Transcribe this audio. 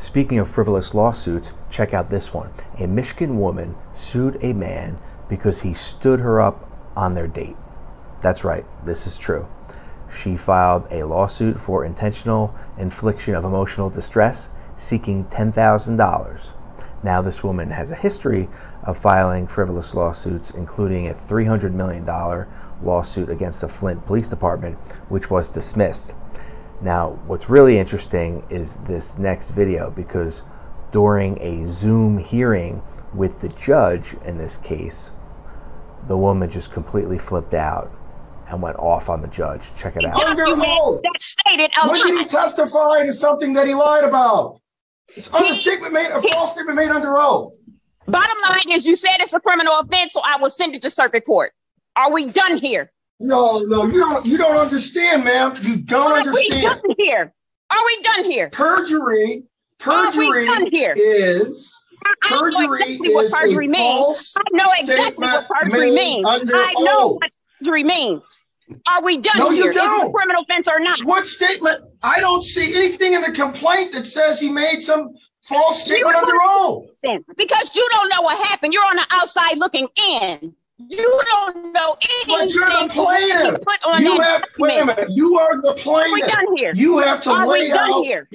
Speaking of frivolous lawsuits, check out this one. A Michigan woman sued a man because he stood her up on their date. That's right, this is true. She filed a lawsuit for intentional infliction of emotional distress, seeking $10,000. Now, this woman has a history of filing frivolous lawsuits, including a $300 million lawsuit against the Flint Police Department, which was dismissed. Now, what's really interesting is this next video because during a Zoom hearing with the judge in this case, the woman just completely flipped out and went off on the judge. Check it out. Under oath. That stated a When did he lie. testify to something that he lied about? It's under statement made, a false statement made under oath. Bottom line is, you said it's a criminal offense, so I will send it to circuit court. Are we done here? No, no, you don't. You don't understand, ma'am. You don't Are we done here? Are we done here? Perjury, Are we perjury here? is I know perjury exactly what is perjury a means. false I know exactly what perjury means. I know oath. what perjury means. Are we done No, you here? Is it a don't. criminal offense or not? What statement? I don't see anything in the complaint that says he made some false statement You under oath. Because you don't know what happened. You're on the outside looking in. You don't know anything. But you're the plaintiff. Put on You that have wait a minute. You are the Are we plaintiff. done here? You have to Are lay we done out here?